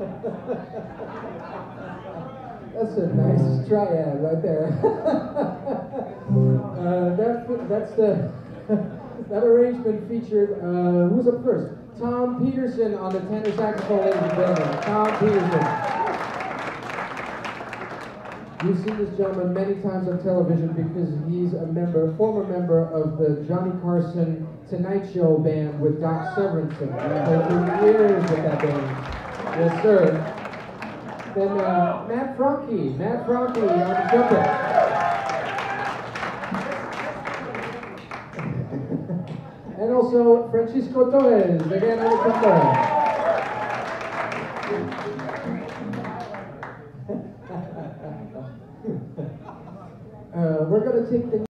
That's a nice triad right there. uh, that, that's the that arrangement featured uh, who's up first? Tom Peterson on the tenor saxophone, ladies and gentlemen. Tom Peterson. You've seen this gentleman many times on television because he's a member, former member of the Johnny Carson Tonight Show band with Doc Severinsen. He played for years with that band. Yes, sir. Then uh, Matt Franke, Matt Franke on the trumpet. and also Francisco Torres, again on the trumpet. uh, we're going to take the